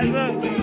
Also,